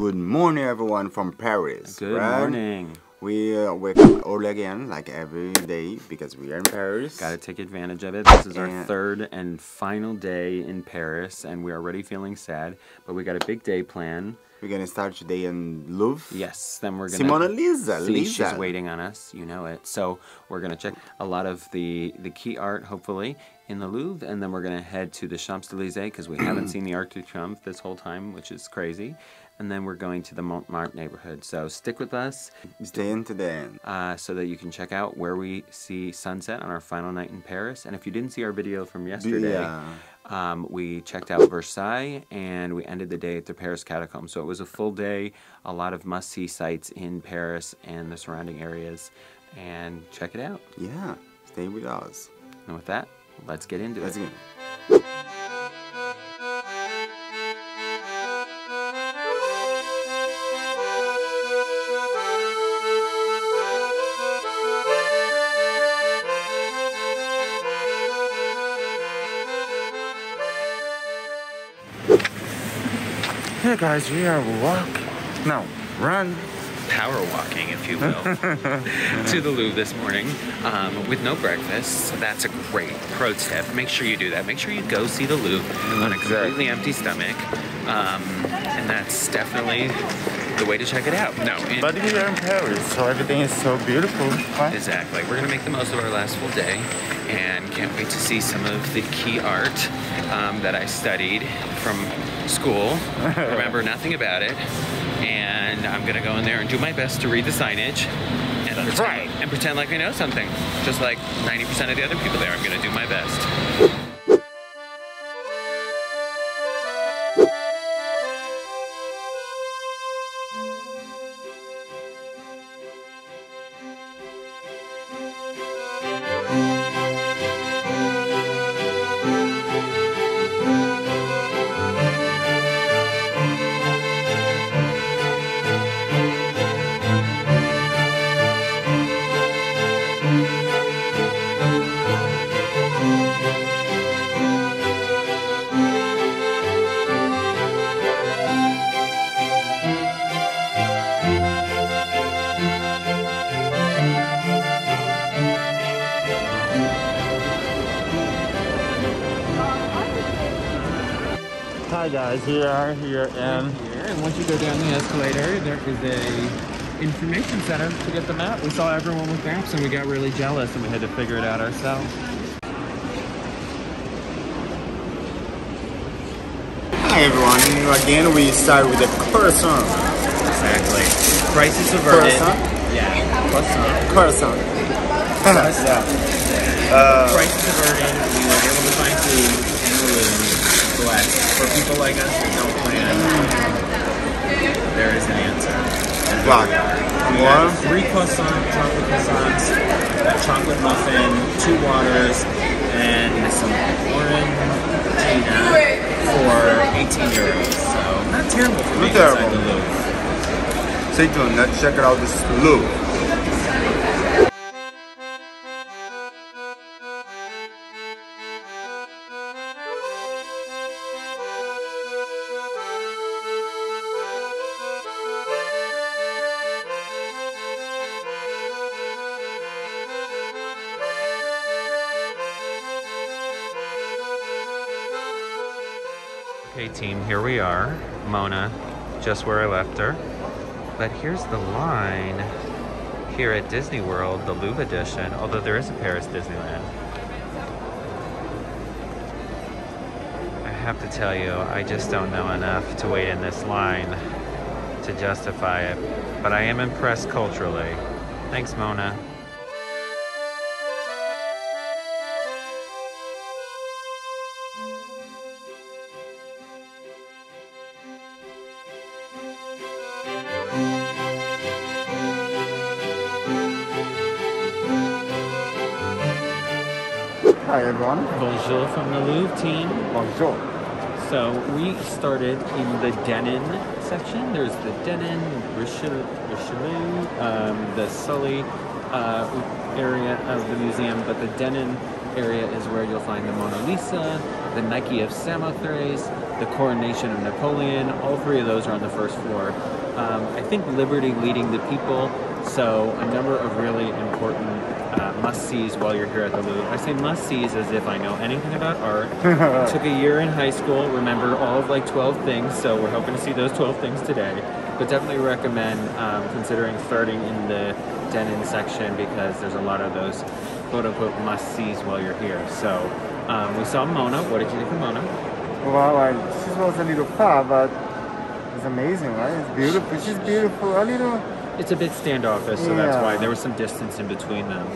Good morning, everyone from Paris. Good right? morning. We uh, wake up early again, like every day, because we are in Paris. Got to take advantage of it. This is our third and final day in Paris, and we're already feeling sad, but we got a big day plan. We're gonna start today in Louvre. Yes, then we're gonna. Simona Lisa, See, Lisa. she's waiting on us. You know it. So we're gonna check a lot of the the key art, hopefully, in the Louvre, and then we're gonna head to the Champs Elysees because we haven't seen the Arc de Triomphe this whole time, which is crazy. And then we're going to the Montmartre neighborhood. So stick with us Stay in to the end. uh, so that you can check out where we see sunset on our final night in Paris. And if you didn't see our video from yesterday, Yeah. um, we checked out Versailles and we ended the day at the Paris Catacombs. So it was a full day, a lot of must see sites in Paris and the surrounding areas. And check it out. Yeah. Stay with us. And with that, let's get into Let's it. go. Hey guys, we are walk. No, run. Power walking, if you will, to the Louvre this morning um, with no breakfast. So that's a great pro tip. Make sure you do that. Make sure you go see the Louvre on a completely empty stomach. Um, and that's definitely the way to check it out. No, in- But we are in Paris, so everything is so beautiful. Right? Exactly. We're going to make the most of our last full day and can't wait to see some of the key art um, that I studied from school. Remember nothing about it. And I'm going to go in there and do my best to read the signage and pretend, right. and pretend like I know something. Just like 90% of the other people there, I'm going to do my best. Hi we are here and here, and once you go down the escalator, there is a information center to get the map. We saw everyone with maps, and we got really jealous, and we had to figure it out ourselves. Hi everyone. Again, we start with the croissant. Exactly. Prices averted. Croissant. Yeah. Croissant. Croissant. yeah. Uh, Prices averted. We were able to find food in the But for people like us that don't plan, there is an answer. We More? three croissant, chocolate croissants, a chocolate muffin, two waters, and some orange for 18 euros. So not terrible for Not being inside the Louvre. Stay tuned. Let's check it out. This Louvre. Okay, team, here we are. Mona, just where I left her. But here's the line here at Disney World, the Louvre edition, although there is a Paris Disneyland. I have to tell you, I just don't know enough to wait in this line to justify it. But I am impressed culturally. Thanks, Mona. Hi everyone. Bonjour from the Louvre team. Bonjour. So we started in the Denon section. There's the Denon, Richelieu, Richelieu um, the Sully uh, area of the museum, but the Denon area is where you'll find the Mona Lisa, the Nike of Samothrace, the Coronation of Napoleon. All three of those are on the first floor. Um, I think Liberty leading the people, so a number of really important uh, must-sees while you're here at the Louvre. I say must-sees as if I know anything about art. Took a year in high school, remember all of like 12 things, so we're hoping to see those 12 things today. But definitely recommend um, considering starting in the Denon section because there's a lot of those quote-unquote must-sees while you're here. So um, we saw Mona. What did you think of Mona? Well, I, she was a little far, but it's amazing, right? It's beautiful. She's beautiful. A little. It's a bit standoffish, so that's why there was some distance in between them.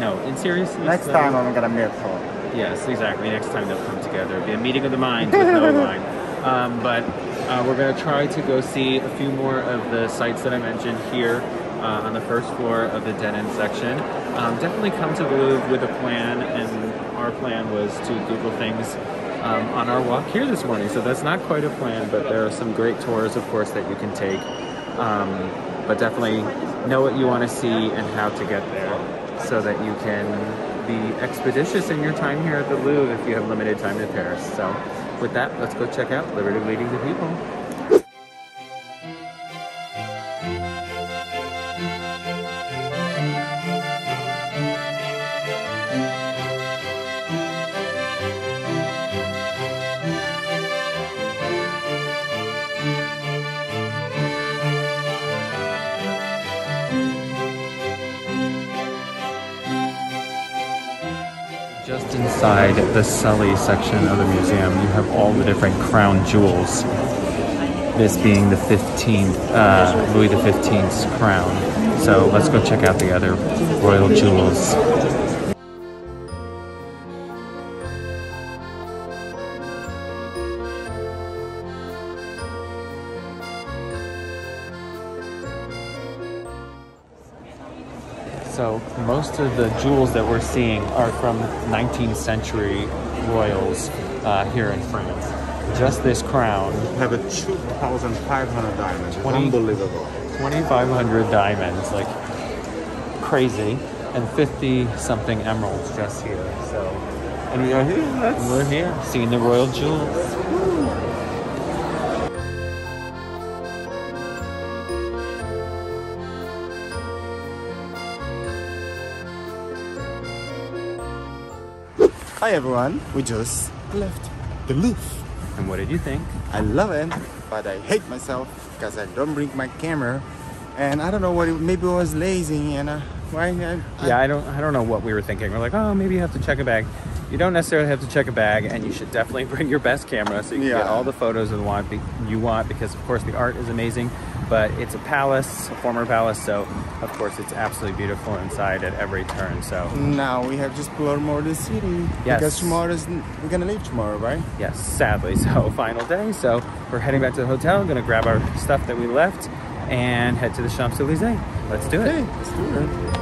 No, in seriousness. Next though- time I'm gonna meet her. Yes, exactly. Next time they'll come together. It'll be a meeting of the minds with no line. Um, but uh, we're going to try to go see a few more of the sites that I mentioned here uh, on the first floor of the Denon section. Um, definitely come to the Louvre with a plan, and our plan was to Google things um, on our walk here this morning. So that's not quite a plan, but there are some great tours, of course, that you can take. Um, but definitely know what you want to see and how to get there so that you can be expeditious in your time here at the Louvre if you have limited time in Paris. So with that, let's go check out Liberty Leading the People. Inside the Sully section of the museum, you have all the different crown jewels. This being the 15th, uh, Louis XV's crown. So let's go check out the other royal jewels. So most of the jewels that we're seeing are from 19th century royals uh, here in France. Just this crown, Have a 2,500 diamonds. It's 20 unbelievable. 2,500 diamonds, like crazy, and 50 something emeralds just here. So And we are here. That's we're here seeing the royal jewels. Hi everyone. We just left the Louvre. And what did you think? I love it, but I hate myself because I don't bring my camera, and I don't know what. It, maybe I was lazy, and uh, why? I, I, Yeah, I don't I don't know what we were thinking. We're like, oh, maybe you have to check a bag. You don't necessarily have to check a bag, and you should definitely bring your best camera so you can get all the photos of the want you want. Because of course the art is amazing, but it's a palace, a former palace, so of course it's absolutely beautiful inside at every turn. So Now we have to explore more the city Yes. because tomorrow is we're gonna leave tomorrow, right? yes, sadly, so final day. So we're heading back to the hotel. Gonna grab our stuff that we left and head to the Champs Elysees. Let's do it. Hey, let's do it.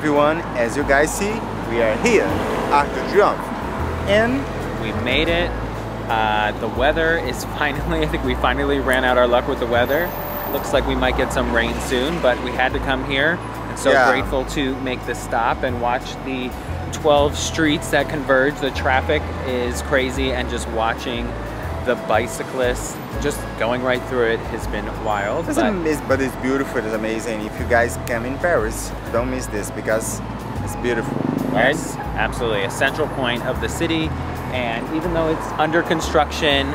Everyone, as you guys see, we are here at the Triomphe. And We made it. Uh, the weather is finally, I think we finally ran out our luck with the weather. Looks like we might get some rain soon, but we had to come here. And so Yeah. grateful to make this stop and watch the 12 streets that converge. The traffic is crazy, and just watching the bicyclists just going right through it has been wild. it's but- amazing, but it's beautiful, it's amazing. If you guys come in Paris, don't miss this because it's beautiful. right? Yes, absolutely. A central point of the city. And even though it's under construction,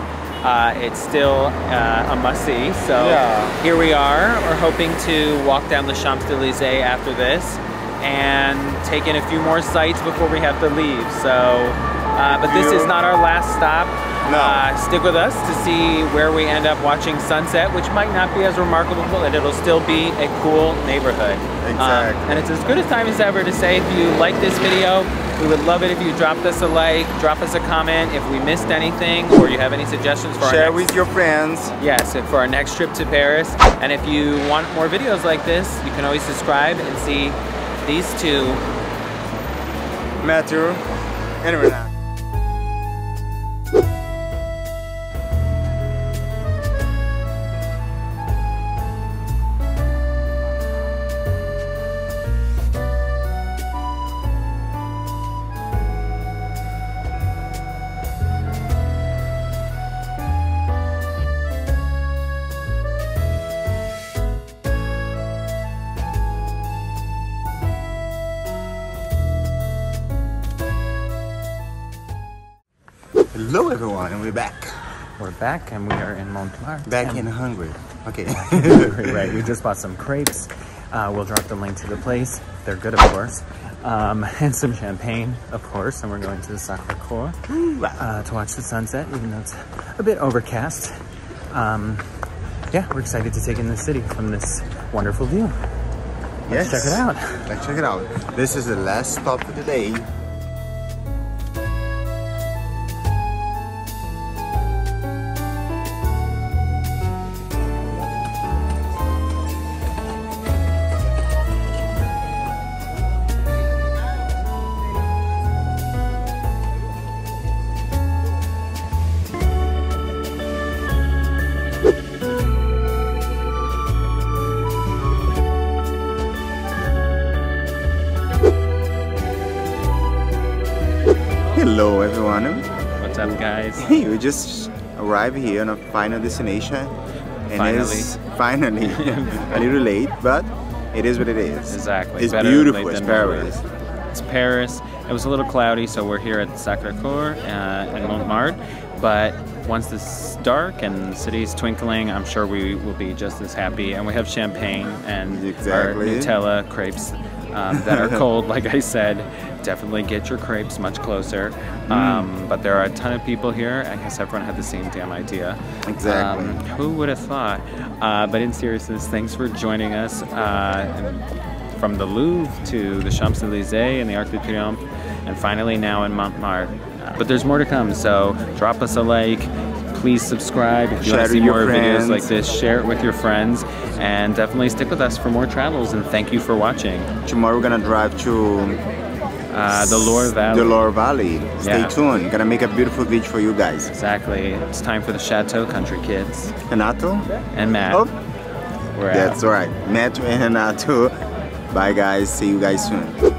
uh, it's still uh, a must see. So Yeah. here we are. We're hoping to walk down the Champs Elysees after this and take in a few more sights before we have to leave. So, uh, but this is not our last stop. No. Uh, stick with us to see where we end up watching sunset, which might not be as remarkable, but it'll still be a cool neighborhood. Um, Exactly. and it's as good a time as ever to say if you like this video, we would love it if you dropped us a like, drop us a comment if we missed anything, or you have any suggestions for Share our next with your friends. Yes, for our next trip to Paris. And if you want more videos like this, you can always subscribe and see these two. Matthew and Renata. Hello everyone, and we're back. We're back and we are in Montmartre. Back and in Hungary. Okay. right, we just bought some crepes. Uh, we'll drop the link to the place. They're good, of course. Um, and some champagne, of course. And we're going to the Sacre Coeur uh, to watch the sunset, even though it's a bit overcast. Um, yeah, we're excited to take in the city from this wonderful view. yes. check it out. Let's check it out. This is the last stop for the up, guys? we just arrived here on a final destination. And it's finally a little late, but it is what it is. Exactly. It's Better beautiful, it's than never. Paris. It's Paris. It was a little cloudy, so we're here at Sacre Coeur uh, in Montmartre. But once it's dark and the city's twinkling, I'm sure we will be just as happy. And we have champagne and our Nutella crepes um, that are cold. Like I said, definitely get your crepes much closer. Mm. Um, but there are a ton of people here. I guess everyone had the same damn idea. Exactly. Um, who would have thought? Uh, but in seriousness, thanks for joining us. Uh, from the Louvre to the Champs Elysees and the Arc de Triomphe, and finally now in Montmartre. But there's more to come, so drop us a like. Please subscribe if you Share want to see more videos friends. like this. Share it with your friends, and definitely stick with us for more travels. And thank you for watching. Tomorrow we're gonna drive to Uh, the Lower Valley. The Loire Valley. Stay Yeah. tuned. Gonna make a beautiful beach for you guys. Exactly. It's time for the Chateau Country Kids Renato? and Matt. Oh, We're out. that's right. Matt and Renato. Bye guys. See you guys soon.